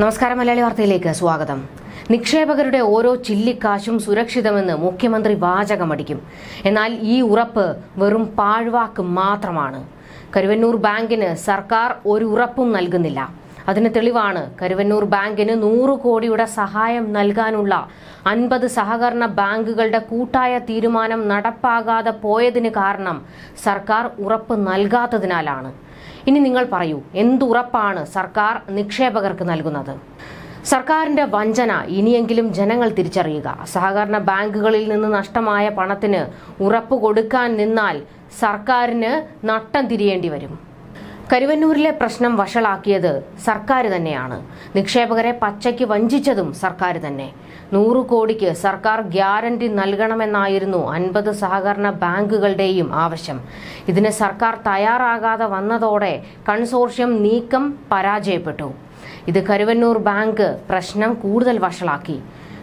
നമസ്കാരം മലയാളി വാർത്തയിലേക്ക് സ്വാഗതം. നിക്ഷേപകരുടെ ഓരോ ചില്ലിക്കാശും സുരക്ഷിതമെന്ന് മുഖ്യമന്ത്രി വാചകമടിക്കും. എന്നാൽ ഈ ഉറപ്പ് വെറും പാഴ്വാക്ക് മാത്രമാണ്. കരുവന്നൂർ ബാങ്കിന് സർക്കാർ ഒരു ഉറപ്പും നൽകുന്നില്ല. അതിന് തെളിവാണ് കരുവന്നൂർ ബാങ്കിന് നൂറ് കോടിയുടെ സഹായം നൽകാനുള്ള അൻപത് സഹകരണ ബാങ്കുകളുടെ കൂട്ടായ തീരുമാനം നടപ്പാകാതെ പോയതിന് കാരണം സർക്കാർ ഉറപ്പ് നൽകാത്തതിനാലാണ്. ഇനി നിങ്ങൾ പറയൂ എന്തുറപ്പാണ് സർക്കാർ നിക്ഷേപകർക്ക് നൽകുന്നത്? സർക്കാരിന്റെ വഞ്ചന ഇനിയെങ്കിലും ജനങ്ങൾ തിരിച്ചറിയുക. സഹകരണ ബാങ്കുകളിൽ നിന്ന് നഷ്ടമായ പണത്തിന് ഉറപ്പ് കൊടുക്കാൻ നിന്നാൽ സർക്കാരിന് നട്ടം തിരിയേണ്ടി വരും. കരുവന്നൂരിലെ പ്രശ്നം വഷളാക്കിയത് സർക്കാർ തന്നെയാണ്. നിക്ഷേപകരെ പച്ചയ്ക്ക് വഞ്ചിച്ചതും സർക്കാർ തന്നെ. നൂറ് കോടിക്ക് സർക്കാർ ഗ്യാരണ്ടി നൽകണമെന്നായിരുന്നു അൻപത് സഹകരണ ബാങ്കുകളുടെയും ആവശ്യം. ഇതിന് സർക്കാർ തയ്യാറാകാതെ വന്നതോടെ കൺസോർഷ്യം നീക്കം പരാജയപ്പെട്ടു. ഇത് കരുവന്നൂർ ബാങ്ക് പ്രശ്നം കൂടുതൽ വഷളാക്കി.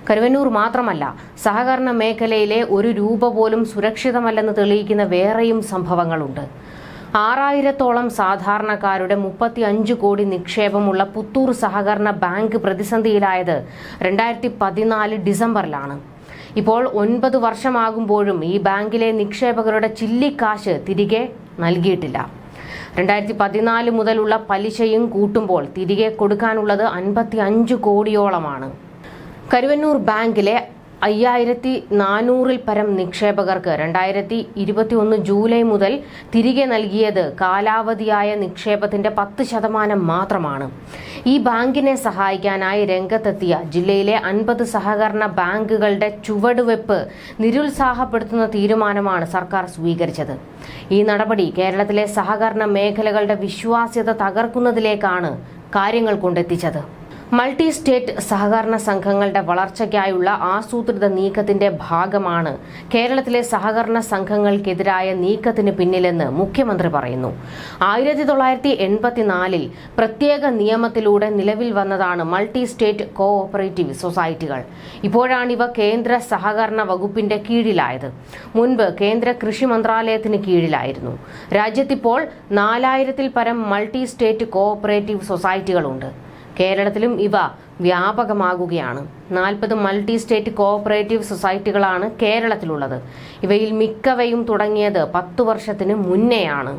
കരുവന്നൂർ മാത്രമല്ല സഹകരണ മേഖലയിലെ ഒരു രൂപ പോലും സുരക്ഷിതമല്ലെന്ന് തെളിയിക്കുന്ന വേറെയും സംഭവങ്ങളുണ്ട്. ആറായിരത്തോളം സാധാരണക്കാരുടെ മുപ്പത്തി അഞ്ച് കോടി നിക്ഷേപമുള്ള പുത്തൂർ സഹകരണ ബാങ്ക് പ്രതിസന്ധിയിലായത് രണ്ടായിരത്തി പതിനാല് ഡിസംബറിലാണ്. ഇപ്പോൾ ഒൻപത് വർഷമാകുമ്പോഴും ഈ ബാങ്കിലെ നിക്ഷേപകരുടെ ചില്ലിക്കാശ് തിരികെ നൽകിയിട്ടില്ല. രണ്ടായിരത്തി പതിനാല് മുതലുള്ള പലിശയും കൂട്ടുമ്പോൾ തിരികെ കൊടുക്കാനുള്ളത് അൻപത്തി അഞ്ച് കോടിയോളമാണ്. കരുവന്നൂർ ബാങ്കിലെ അയ്യായിരത്തി നാനൂറിൽ പരം നിക്ഷേപകർക്ക് രണ്ടായിരത്തി ഇരുപത്തി ഒന്ന് ജൂലൈ മുതൽ തിരികെ നൽകിയത് കാലാവധിയായ നിക്ഷേപത്തിന്റെ പത്ത് ശതമാനം മാത്രമാണ്. ഈ ബാങ്കിനെ സഹായിക്കാനായി രംഗത്തെത്തിയ ജില്ലയിലെ അൻപത് സഹകരണ ബാങ്കുകളുടെ ചുവടുവെപ്പ് നിരുത്സാഹപ്പെടുത്തുന്ന തീരുമാനമാണ് സർക്കാർ സ്വീകരിച്ചത്. ഈ നടപടി കേരളത്തിലെ സഹകരണ മേഖലകളുടെ വിശ്വാസ്യത തകർക്കുന്നതിലേക്കാണ് കാര്യങ്ങൾ കൊണ്ടെത്തിച്ചത്. മൾട്ടി സ്റ്റേറ്റ് സഹകരണ സംഘങ്ങളുടെ വളർച്ചയ്ക്കായുള്ള ആസൂത്രിത നീക്കത്തിന്റെ ഭാഗമാണ് കേരളത്തിലെ സഹകരണ സംഘങ്ങൾക്കെതിരായ നീക്കത്തിന് പിന്നിലെന്ന് മുഖ്യമന്ത്രി പറയുന്നു. ആയിരത്തി തൊള്ളായിരത്തി എൺപത്തിനാലിൽ പ്രത്യേക നിയമത്തിലൂടെ നിലവിൽ വന്നതാണ് മൾട്ടി സ്റ്റേറ്റ് കോഓപ്പറേറ്റീവ് സൊസൈറ്റികൾ. ഇപ്പോഴാണിവ കേന്ദ്ര സഹകരണ വകുപ്പിന്റെ കീഴിലായത്. മുൻപ് കേന്ദ്ര കൃഷി മന്ത്രാലയത്തിന് കീഴിലായിരുന്നു. രാജ്യത്തിപ്പോൾ നാലായിരത്തിൽ പരം മൾട്ടി സ്റ്റേറ്റ് കോഓപ്പറേറ്റീവ് സൊസൈറ്റികളുണ്ട്. കേരളത്തിലും ഇവ വ്യാപകമാകുകയാണ്. നാൽപ്പത് മൾട്ടി സ്റ്റേറ്റ് കോഓപ്പറേറ്റീവ് സൊസൈറ്റികളാണ് കേരളത്തിലുള്ളത്. ഇവയിൽ മിക്കവയും തുടങ്ങിയത് പത്തു വർഷത്തിന് മുന്നെയാണ്.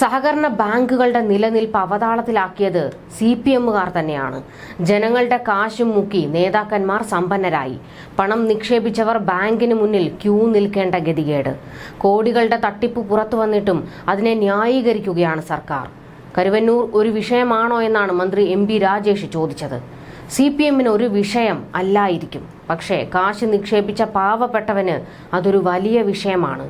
സഹകരണ ബാങ്കുകളുടെ നിലനിൽപ്പ് അവതാളത്തിലാക്കിയത് സി പി എമ്മുകാർ തന്നെയാണ്. ജനങ്ങളുടെ കാശും മുക്കി നേതാക്കന്മാർ സമ്പന്നരായി. പണം നിക്ഷേപിച്ചവർ ബാങ്കിന് മുന്നിൽ ക്യൂ നിൽക്കേണ്ട ഗതികേട്. കോടികളുടെ തട്ടിപ്പ് പുറത്തു വന്നിട്ടും അതിനെ ന്യായീകരിക്കുകയാണ് സർക്കാർ. കരുവന്നൂർ ഒരു വിഷയമാണോ എന്നാണ് മന്ത്രി എം പി രാജേഷ് ചോദിച്ചത്. സി പി എമ്മിന് ഒരു വിഷയം അല്ലായിരിക്കും. പക്ഷേ കാശ് നിക്ഷേപിച്ച പാവപ്പെട്ടവന് അതൊരു വലിയ വിഷയമാണ്.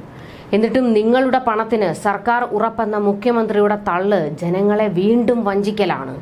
എന്നിട്ടും നിങ്ങളുടെ പണത്തിന് സർക്കാർ ഉറപ്പെന്ന മുഖ്യമന്ത്രിയുടെ തള്ള് ജനങ്ങളെ വീണ്ടും വഞ്ചിക്കലാണ്.